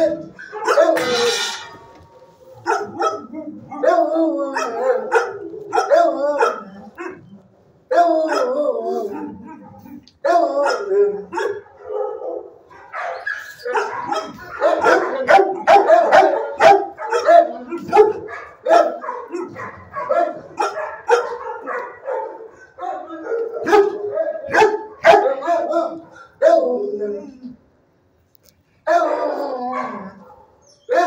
Eu, eu, eu.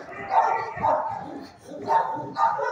Thank you.